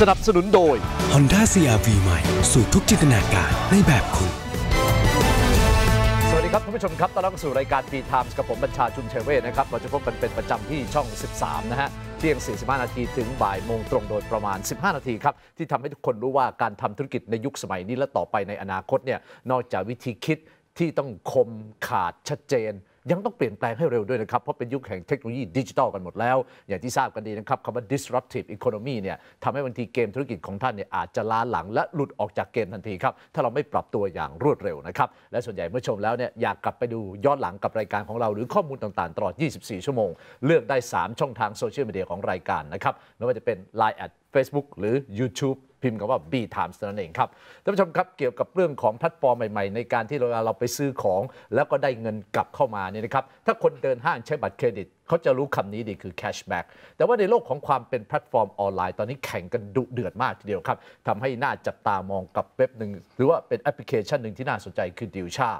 สนับสนุนโดย Honda CRV ใหม่ สู่ทุกจินตนาการในแบบคุณ สวัสดีครับท่านผู้ชมครับต้อนรับเข้าสู่รายการ B Times กับผมบัญชาชุมเชเวศนะครับ เราจะพบกันเป็นประจำที่ช่อง 13 นะฮะ เที่ยง 45 นาทีถึงบ่ายโมงตรงโดยประมาณ 15 นาทีครับ ที่ทำให้ทุกคนรู้ว่าการทำธุรกิจในยุคสมัยนี้และต่อไปในอนาคตเนี่ย นอกจากวิธีคิดที่ต้องคมขาดชัดเจน ยังต้องเปลี่ยนแปลงให้เร็วด้วยนะครับ เพราะเป็นยุคแห่งเทคโนโลยีดิจิทัลกันหมดแล้ว อย่างที่ทราบกันดีนะครับคำว่า disruptive economy เนี่ยทำให้บางทีเกมธุรกิจของท่านเนี่ยอาจจะล้าหลังและหลุดออกจากเกมทันทีครับ ถ้าเราไม่ปรับตัวอย่างรวดเร็วนะครับ และส่วนใหญ่เมื่อชมแล้วเนี่ยอยากกลับไปดูย้อนหลังกับรายการของเรา หรือข้อมูลต่างๆ ตลอด 24 ชั่วโมง เลือกได้ 3 ช่องทางโซเชียลมีเดียของรายการนะครับไม่ว่าจะเป็น Line@ Facebook หรือ YouTube พิมพ์คำว่า B Times นั่นเองครับท่านผู้ชมครับเกี่ยวกับเรื่องของแพลตฟอร์มใหม่ๆ ในการที่เราเราไปซื้อของแล้วก็ได้เงินกลับเข้ามาเนี่ยนะครับถ้าคนเดินห้างใช้บัตรเครดิตเขาจะรู้คำนี้ดีคือ cashback แต่ว่าในโลกของความเป็นแพลตฟอร์มออนไลน์ตอนนี้แข่งกันดุเดือดมากทีเดียวครับทำให้น่าจับตามองกับเว็บหนึ่งหรือว่าเป็นแอปพลิเคชันหนึ่งที่น่าสนใจคือ Dealcha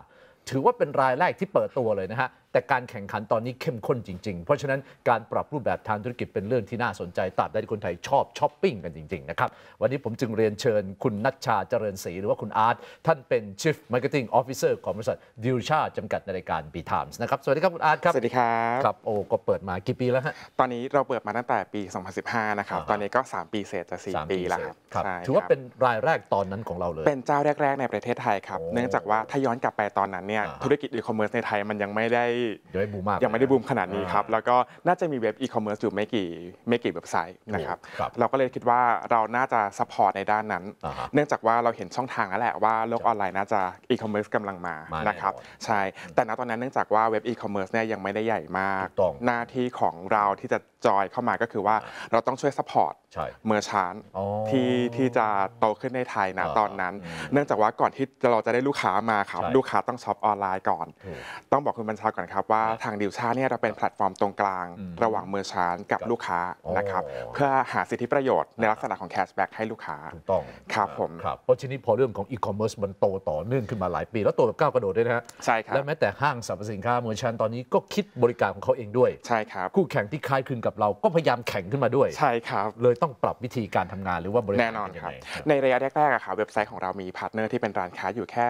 ถือว่าเป็นรายแรกที่เปิดตัวเลยนะฮะ แต่การแข่งขันตอนนี้เข้มข้นจริง ๆ เพราะฉะนั้นการปรับรูปแบบทางธุรกิจเป็นเรื่องที่น่าสนใจตราบใดที่คนไทยชอบช้อปปิ้งกันจริง ๆ นะครับ วันนี้ผมจึงเรียนเชิญคุณนัชชาเจริญศรีหรือว่าคุณอาร์ตท่านเป็น Chief Marketing Officer ของบริษัท Dealcha จำกัดในรายการ B Times นะครับสวัสดีครับคุณอาร์ตครับสวัสดีครับครับโอ้ก็เปิดมากี่ปีแล้วฮะตอนนี้เราเปิดมาตั้งแต่ปี 2015 นะครับอ่าฮะตอนนี้ก็ 3 ปีเศษจะสาม4ปีแล้วครับครับใช่ถือว่าครับเป็นรายแรกตอนนั้นของเราเลย เป็นเจ้าแรก ๆ ในประเทศไทยครับโอ้เนื่องจากว่าถ้าย้อนกลับไปตอนนั้นเนี่ยอ่าฮะธุรกิจอีคอมเมิร์ซในไทยมันยังไม่ได้ยังไม่บูมมากยังไม่ได้บูมขนาดนี้ครับอ่าแล้วก็น่าจะมีเว็บอีคอมเมิร์ซอยู่ไม่กี่ไม่กี่เว็บไซต์นะครับโอ้ครับเราก็เลยคิดว่าเราน่าจะ support ในด้านนั้นอ่าฮะเนื่องจากว่าเราเห็นช่องทางแล้วแหละว่าโลกออนไลน์น่าจะอีคอมเมิร์ซกำลังมามาแน่นะครับนอนใช่แต่ณตอนนั้นเนื่องจากว่าเว็บอีคอมเมิร์ซเนี่ยยังไม่ได้ใหญ่มากถูกต้องหน้าที่ของเราที่จะจอยเข้ามาก็คือว่าเราต้องช่วย support ใช่ merchant อ๋อที่ที่จะโตขึ้นในไทยนะอ่าตอนนั้นอืมเนื่องจากว่าก่อนที่เราจะได้ลูกค้ามาครับใช่ลูกค้าต้องช็อปออนไลน์ก่อนถูกต้องบอกคุณบัญชาก่อนครับว่าครับทาง Dealcha เนี่ยเราเป็นแพลตฟอร์มตรงกลางอืมระหว่าง merchant กับครับลูกค้านะครับอ๋อเพื่อหาสิทธิประโยชน์ในลักษณะของ cashback ให้ลูกค้าถูกต้องครับผมครับเพราะทีนี้พอเรื่องของอีคอมเมิร์ซมันโตต่อเนื่องขึ้นมาหลายปี แล้วโตแบบก้าวกระโดดด้วยนะฮะใช่ครับและแม้แต่ห้างสรรพสินค้า merchant ตอนนี้ก็คิดบริการของเขาเองด้วยใช่ครับคู่แข่งที่คล้ายคลึงกับเราก็พยายามแข่งขึ้นมาด้วยใช่ครับเลยต้องปรับวิธีการทำงานหรือว่าบริการแน่นอนเป็ครับยังไงในระยะแรกๆอะครับเว็บไซต์ของเรามี partner ที่เป็นร้านค้าอยู่แค่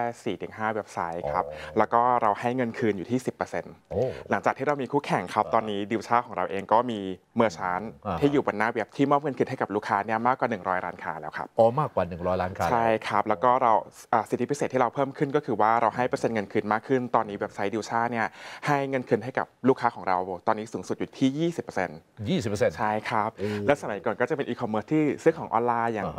4-5เว็บไซต์ครับอ๋อแล้วก็เราให้เงินคืนอยู่ที่ 10%โอ้หลังจากที่เรามีคู่แข่งครับ ตอนนี้ Dealcha ของเราเองก็มี merchant อ่าที่อยู่บนหน้าเว็บที่มอบเงินคืนให้กับลูกค้าเนี่ยมากกว่า 100ร้านค้าแล้วครับอ๋อมากกว่า 100ร้านค้าใช่ครับแล้วก็เราอ่าสิทธิพิเศษที่เราเพิ่มขึ้นก็คือว่าเราให้เปอร์เซ็นต์เงินคืนมากขึ้น ตอนนี้เว็บไซต์ Dealcha เนี่ยให้เงินคืนให้กับลูกค้าของเรา ตอนนี้สูงสุดอยู่ที่ 20% 20%ใช่ครับโอ้และสมัยก่อนก็จะเป็นอีคอมเมิร์ซที่ซื้อของออนไลน์อย่าง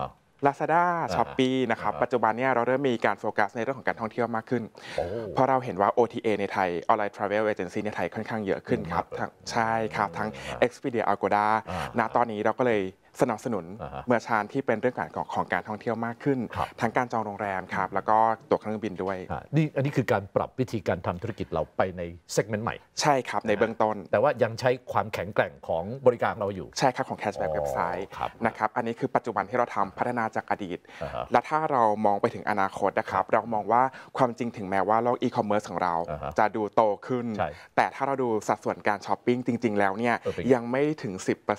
อ่าฮะ Lazada อ่า Shopee นะครับอ่าฮะปัจจุบันเนี่ยเราเริ่มมีการโฟกัสในเรื่องของการท่องเที่ยวมากขึ้นโอ้เพราะเราเห็นว่า OTA ในไทย Online Travel Agency ในไทยค่อนข้างเยอะขึ้นครับมากเลยทั้งใช่ครับทั้งอ่า Expedia Agoda อ่าณตอนนี้เราก็เลย สนับสนุนอ่าฮะ merchant ที่เป็นเรื่องการของของการท่องเที่ยวมากขึ้นครับทั้งการจองโรงแรมครับแล้วก็ตั๋วเครื่องบินด้วยอะนี่อันนี้คือการปรับวิธีการทำธุรกิจเราไปใน segment ใหม่ ใช่ครับในเบื้องต้น แต่ว่ายังใช้ความแข็งแกร่งของบริการเราอยู่ ใช่ครับของ Cashback อ๋อเว็บไซต์ครับนะครับอันนี้คือปัจจุบันที่เราทำพัฒนาจากอดีตอ่าฮะและถ้าเรามองไปถึงอนาคตนะครับเรามองว่าความจริงถึงแม้ว่าโลกอีคอมเมิร์ซของเราอ่าฮะจะดูโตขึ้นใช่แต่ถ้าเราดูสัดส่วนการช้อปปิ้งจริง ๆ แล้วเนี่ยเออเป็นไงยังไม่ถึง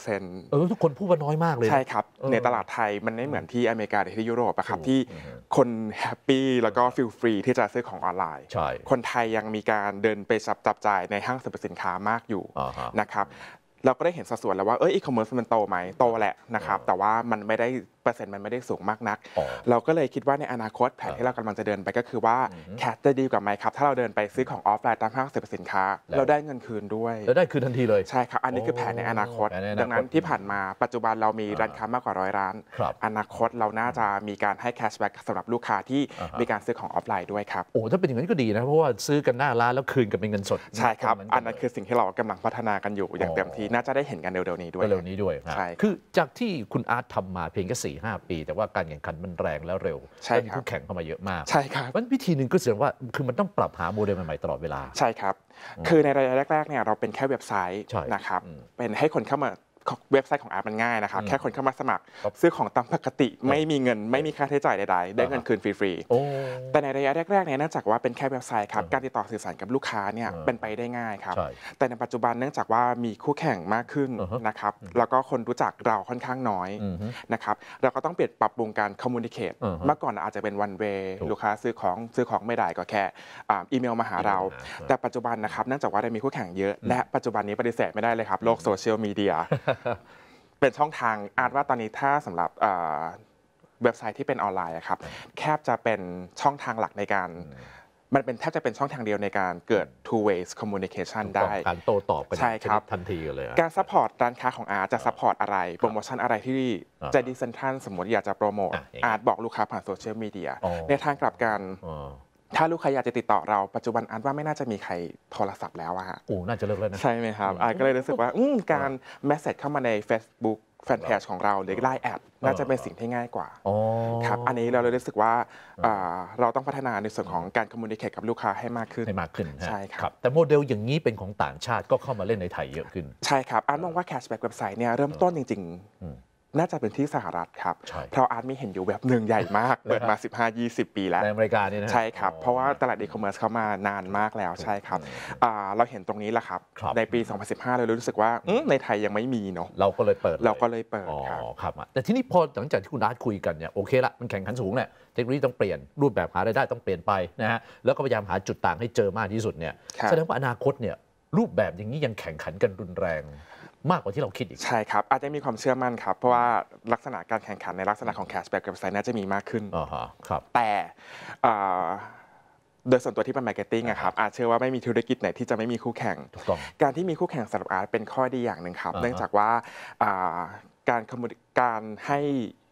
10%เออทุกคนพูดว่าน้อยมากเลยนะใช่ครับเออในตลาดไทยมันไม่เหมือนที่อเมริกาหรือที่ยุโรปอะครับถูกที่อือฮึคน happy แล้วก็ feel free ที่จะซื้อของออนไลน์ใช่คนไทยยังมีการเดินไปจับจับจ่ายในห้างสรรพสินค้ามากอยู่อ่าฮะนะครับเราก็ได้เห็นสัดส่วนแล้วว่าเอออีคอมเมิร์ซมันโตไหมโตแหละนะครับแต่ว่ามันไม่ได้ เปอร์เซ็นต์มันไม่ได้สูงมากนักอ๋อเราก็เลยคิดว่าในอนาคตแผนที่เรากำลังจะเดินไปก็คือว่าแคทจะดีกว่าไหมครับ ถ้าเราเดินไปซื้อของออฟไลน์ตามห้างสรรพสินค้าแล้วเราได้เงินคืนด้วยแล้วได้คืนทันทีเลยใช่ครับ อันนี้คือแผนในอนาคตแผนในอนาคต ดังนั้นที่ผ่านมาปัจจุบันเรามีร้านค้ามากกว่าร้อยร้านครับอนาคตเราน่าจะมีการให้ cashback สำหรับลูกค้าที่อ่าฮะมีการซื้อของออฟไลน์ด้วยครับโอ้ถ้าเป็นอย่างนั้นก็ดีนะเพราะว่าซื้อกันหน้าร้านแล้วคืนกันเป็นเงินสดใช่ครับเหมืกัอันนั้นคือสิ่งที่เรากำลังพัฒนากันอยู่อย่างเต็มที่น่าจะได้เห็นกันเร็วๆนี้ด้วยเร็วๆนี้ด้วยนะใช่คือจากที่คุณอาร์ตทำมาเพียงแค่สี่ห้าปี แต่ว่าการแข่งขันมันแรงแล้วเร็วใช่แล้วมีครับคู่แข่งเข้ามาเยอะมากใช่ครับมันวิธีหนึ่งก็แสดงว่าคือมันต้องปรับหาโมเดลใหม่ๆตลอดเวลาใช่ครับ คือในระยะแรกๆเนี่ยเราเป็นแค่เว็บไซต์ใช่นะครับอืมเป็นให้คนเข้ามา เว็บไซต์ของอาร์ตมันง่ายนะครับอืมแค่คนเข้ามาสมัครครับซื้อของตามปกติไม่มีเงินไม่มีค่าใช้จ่ายใดๆ ได้เงินอ่าฮะคืนฟรีโอ้ๆแต่ในระยะแรกๆเนี่ยเนื่องจากว่าเป็นแค่เว็บไซต์ครับอ่าการติดต่อสื่อสารกับลูกค้าเนี่ยอ่าเป็นไปได้ง่ายครับใช่แต่ในปัจจุบันเนื่องจากว่ามีคู่แข่งมากขึ้นอ่าฮะนะครับแล้วก็คนรู้จักเราค่อนข้างน้อยอือฮึนะครับเราก็ต้องเปลี่ยนปรับปรุงการ communicate อ่าฮะเมื่อก่อนอาจจะเป็น one way ถูกลูกค้าซื้อของซื้อของไม่ได้ก็แค่อ่าอีเมลมาหาเราอีเมลมาหาแต่ปัจจุบันนะครับเนื่องจากว่าได้มีคู่แข่งเยอะ และปัจจุบันนี้ปฏิเสธไม่ได้เลยครับโลกโซเชียลมีเดียเป็นช่องทางอาร์ตว่าตอนนี้ถ้าสำหรับอ่าเว็บไซต์ที่เป็นออนไลน์อะครับแทบจะเป็นช่องทางหลักในการมันเป็นแทบจะเป็นช่องทางเดียวในการเกิด two ways communication ได้ การโต้ตอบกันใช่ครับชนิดทันทีกันเลยอะการ support ร้านค้าของอาร์ตจะ support อะไร โปรโมชั่นอะไรที่อ่า JD Central สมมติอยากจะโปรโมทอะอย่างงี้อาร์ตบอกลูกค้าผ่านโซเชียลมีเดียอ๋อในทางกลับกันอ๋อ ถ้าลูกค้าอยากจะติดต่อเราปัจจุบันอาร์ตว่าไม่น่าจะมีใครโทรศัพท์แล้วอะฮะโอ้น่าจะเลิกแล้วนะใช่ไหมครับอาร์ตก็เลยรู้สึกว่าอืมการ message เข้ามาใน Facebook แฟนเพจของเราหรือ LINE@น่าจะเป็นสิ่งที่ง่ายกว่าอ๋อครับอันนี้เราเลยรู้สึกว่าอ่าเราต้องพัฒนาในส่วนของการ communicate กับลูกค้าให้มากขึ้นให้มากขึ้นฮะใช่ครับ แต่โมเดลอย่างนี้เป็นของต่างชาติก็เข้ามาเล่นในไทยเยอะขึ้น ใช่ครับอาร์ตมองว่า cashback เว็บไซต์เนี่ยเริ่มต้นจริงอืมๆ น่าจะเป็นที่สหรัฐครับใช่เพราะอาร์ตมีเห็นอยู่เว็บหนึ่งใหญ่มาก เปิดมา 15-20 ปีแล้วในอเมริกาเนี่ยนะฮะใช่ครับอ๋อเพราะว่าตลาดอีคอมเมิร์ซเข้ามานานมากแล้วใช่ครับอ่าเราเห็นตรงนี้แหละครับครับ ในปี 2015 เรารู้สึกว่าอืมในไทยยังไม่มีเนาะเราก็เลยเปิด เราก็เลยเปิดอ๋อครับครับอะแต่ทีนี้พอหลังจากที่คุณอาร์ตคุยกันเนี่ยโอเคละมันแข่งขันสูงแหละเทคโนโลยีต้องเปลี่ยนรูปแบบหารายได้ต้องเปลี่ยนไปนะฮะแล้วก็พยายามหาจุดต่างให้เจอมากที่สุดเนี่ยครับแสดงว่าอนาคตเนี่ยรูปแบบอย่างนี้ยังแข่งขันกันรุนแรง มากกว่าที่เราคิดอีก ใช่ครับ อาร์ตมีความเชื่อมั่นครับ เพราะว่าลักษณะการแข่งขันในลักษณะของ cashback เว็บไซต์น่าจะมีมากขึ้นอ่าฮะครับแต่อ่าโดยส่วนตัวที่เป็น marketing อะครับอาร์ตเชื่อว่าไม่มีธุรกิจไหนที่จะไม่มีคู่แข่งถูกต้องการที่มีคู่แข่งสำหรับอาร์ตเป็นข้อดีอย่างหนึ่งครับอ่าฮะเนื่องจากว่าอ่าการ commu- การให้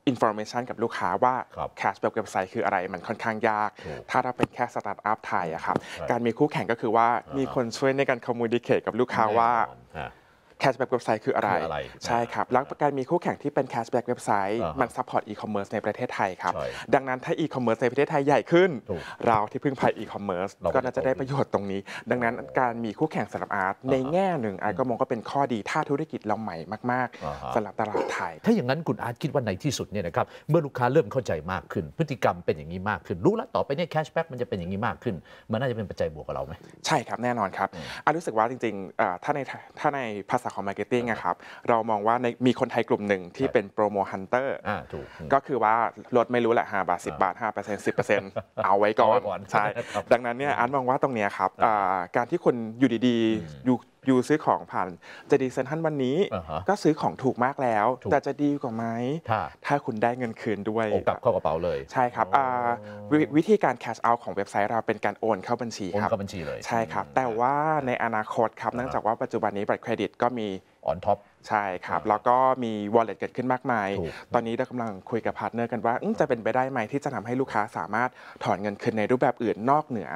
อินโฟ a t ชันกับลูกค้าว่าครับ cashback เว็บไซต์คืออะไรมันค่อนข้างยากถูกถ้าเราเป็นแค่สตาร์ทอัพไทยอะครับใช่การมีคู่แข่งก็คือว่ามีคนช่วยในการ communicate กับลูกค้าว่า แน่นอนฮะแคชแบ็กเว็บไซต์คืออะไรคืออะไร ใช่ครับ แล้วการมีคู่แข่งที่เป็น cashback เว็บไซต์อ่าฮะมัน support อีคอมเมิร์ซในประเทศไทยครับใช่ดังนั้นถ้าอีคอมเมิร์ซในประเทศไทยใหญ่ขึ้นถูกเราที่พึ่งพาอีคอมเมิร์ซเราก็ก็น่าจะได้ประโยชน์ตรงนี้ ดังนั้นการมีคู่แข่งสำหรับอาร์ตในแง่หนึ่งอาร์ตก็มองก็เป็นข้อดีถ้าธุรกิจเราใหม่มากอ่าฮะๆสำหรับตลาดไทย ถ้าอย่างนั้นคุณอาร์ตคิดว่าในที่สุดเนี่ยนะครับเมื่อลูกค้าเริ่มเข้าใจมากขึ้น พฤติกรรมเป็นอย่างนี้มากขึ้น รู้แล้วต่อไปเนี่ย cashback มันจะเป็นอย่างนี้มากขึ้น มันน่าจะเป็นปัจจัยบวกกับเราไหมใช่ครับแน่นอนครับอาร์ตรู้สึกว่าจริงๆเอ่อถ้าในถ้าในภาษาของ marketing อะครับเรามองว่าในมีคนไทยกลุ่มหนึ่งที่เป็น promo hunter อ่าถูกอืมก็คือว่าลดไม่รู้แหละ5บาท 10 บาท 5% 10%เอาไว้ก่อเอาไว้ก่อนใช่ครับดังนั้นเนี่ยอาร์ตมองว่าตรงเนี้ยครับอ่าการที่คนอยู่ดีๆ อยู่อยู่ซื้อของผ่าน JD Central วันนี้อ่าฮะก็ซื้อของถูกมากแล้วถูกแต่จะดีกว่าไหมถ้าถ้าคุณได้เงินคืนด้วยโอกลับเข้ากระเป๋าเลย ใช่ครับอ่าวิวิธีการ cash out ของเว็บไซต์เราเป็นการโอนเข้าบัญชีโอนครับเข้าบัญชีเลยใช่ครับ แต่ว่าในอนาคตครับเนื่องจากว่าปัจจุบันนี้บัตรเครดิตก็มี on top ใช่ครับ แล้วก็มี wallet เกิดขึ้นมากมายถูกตอนนี้เรากำลังคุยกับ partner กันว่าอื้อจะเป็นไปได้ไหมที่จะทำให้ลูกค้าสามารถถอนเงินคืนในรูปแบบอื่นนอกเหนือ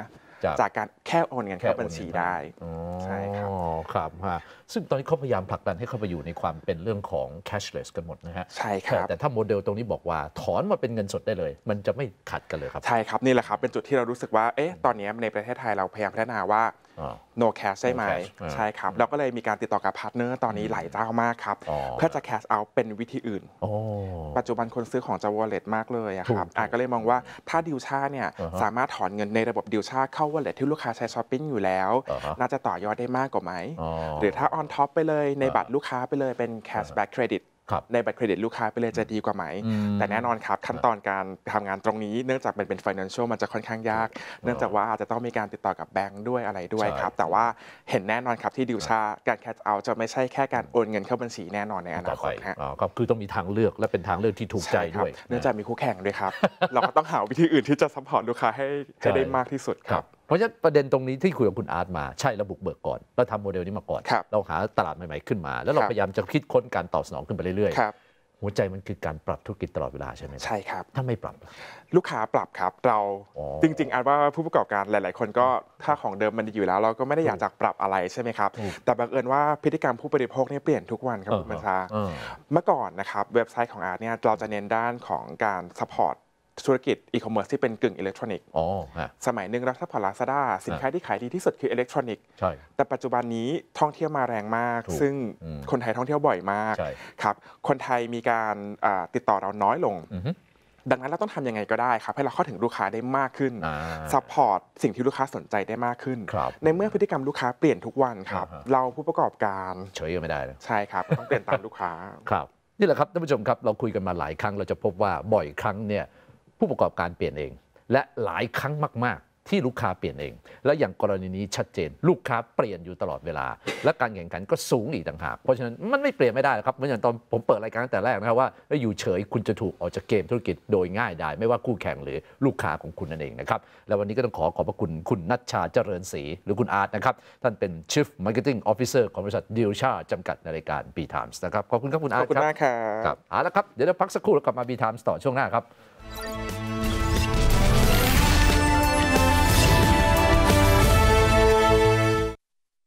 จากจากการแค่โอนเงินเข้าบัญชีได้อ๋อใช่ครับครับฮะซึ่งตอนนี้เขาพยายามผลักดันให้เข้าไปอยู่ในความเป็นเรื่องของ cashless กันหมดนะฮะใช่ครับแต่แต่ถ้าโมเดลตรงนี้บอกว่าถอนมาเป็นเงินสดได้เลย มันจะไม่ขัดกันเลยครับ ใช่ครับ นี่แหละครับ เป็นจุดที่เรารู้สึกว่าเอ๊ะตอนนี้ในประเทศไทยเราพยายามพัฒนาว่า อ่า no cash ใช่ไหม No cash อ่าใช่ครับ เราก็เลยมีการติดต่อกับ partner ตอนนี้หลายเจ้ามากครับอ๋อเพื่อจะ cash out เป็นวิธีอื่นโอ้ปัจจุบันคนซื้อของจะ wallet มากเลยอะครับถูกอะก็เลยมองว่าถ้าดิวชาเนี่ยอ่าฮะสามารถถอนเงินในระบบดิวชาเข้า wallet ที่ลูกค้าใช้ช้อปปิ้งอยู่แล้วอ่าฮะน่าจะต่อยอดได้มากกว่าไหมอ๋อหรือถ้า on top ไปเลยในอ่าบัตรลูกค้าไปเลยเป็น cashback credit ครับ ในบัตรเครดิตลูกค้าไปเลยจะดีกว่าไหมอืมแต่แน่นอนครับขั้นตอนการทำงานตรงนี้เนื่องจากเป็นเป็น financial มันจะค่อนข้างยาก เนื่องจากว่าอาจจะต้องมีการติดต่อกับแบงค์ด้วยอะไรด้วยใช่ครับ แต่ว่าเห็นแน่นอนครับที่ดิวชาการ cash out จะไม่ใช่แค่การโอนเงินเข้าบัญชีแน่นอนในอต่นาอคไปตฮะอ๋อก็คือต้องมีทางเลือกและเป็นทางเลือกที่ถูกใจช่ครับด้วย เนื่องจากมีคู่แข่งด้วยครับ เราก็ต้องหาวิธีอื่นที่จะ support ลูกค้าให้ให้ได้มากที่สุดคครัรับบ เพราะฉะนั้นประเด็นตรงนี้ที่คุยกับคุณอาร์ตมาใช่เราบุกเบิกก่อนเราทำโมเดลนี้มาก่อนครับเราหาตลาดใหม่ๆขึ้นมา แล้วเราครับพยายามจะคิดค้นการตอบสนองขึ้นไปเรื่อยครับๆหัวใจมันคือการปรับธุรกิจตลอดเวลาใช่ไหมครับใช่ครับถ้าไม่ปรับล่ะลูกค้าปรับครับเราอ๋อจริง ๆอาร์ตว่าผู้ประกอบการหลาย ๆ คนก็ถ้าของเดิมมันดีอยู่แล้ว เราก็ไม่ได้อยากจะปรับอะไรใช่ไหมครับถูกแต่บังเอิญว่าพฤติกรรมผู้บริโภคเนี่ยเปลี่ยนทุกวันครับคุณบัญชาเออเมื่อก่อนนะครับเว็บไซต์ของอาร์ตเนี่ยเราจะเน้นด้านของการ support ธุรกิจอีคอมเมิร์ซที่เป็นกึ่งอิเล็กทรอนิกส์อ๋อฮะสมัยหนึ่งรัฐพอร์ลาซาด้าสินค้าที่ขายดีที่สุดคืออิเล็กทรอนิกส์ใช่แต่ปัจจุบันนี้ท่องเที่ยวมาแรงมากถูกซึ่งอืมคนไทยท่องเที่ยวบ่อยมากใช่ครับคนไทยมีการอ่าติดต่อเราน้อยลงอือฮึดังนั้นเราต้องทำยังไงก็ได้ครับ ให้เราเข้าถึงลูกค้าได้มากขึ้นอ่า support สิ่งที่ลูกค้าสนใจได้มากขึ้นครับในเมื่อพฤติกรรมลูกค้าเปลี่ยนทุกวันครับอ่าฮะเราผู้ประกอบการเฉยก็ไม่ได้นะใช่ครับ ต้องเปลี่ยนตามลูกค้าครับนี่แหละครับท่านผู้ชมครับเราคุยกันมาหลายครั้งเราจะพบว่าบ่อยครั้งเนี่ย ผู้ประกอบการเปลี่ยนเอง และหลายครั้งมากๆ ที่ลูกค้าเปลี่ยนเอง และอย่างกรณีนี้ชัดเจน ลูกค้าเปลี่ยนอยู่ตลอดเวลา และการแข่งขันก็สูงอีกต่างหากเพราะฉะนั้นมันไม่เปลี่ยนไม่ได้ครับเหมือนอย่างตอนผมเปิดรายการตั้งแต่แรกนะครับว่าเอ้ยอยู่เฉยคุณจะถูกออกจากเกมธุรกิจโดยง่ายได้ไม่ว่าคู่แข่งหรือลูกค้าของคุณนั่นเองนะครับและวันนี้ก็ต้องขอขอบพระคุณคุณนัชชาเจริญศรีหรือคุณอาร์ตนะครับท่านเป็น Chief Marketing Officer ของบริษัทดิวชาจำกัดในรายการ B Times นะครับขอบคุณครับคุณอาขร์อบตคุณครับมากครัครับบเอาละครับเดี๋ยวเราพักสักครู่แล้วกลับมา B Times ต่อช่วงหน้าครับ Música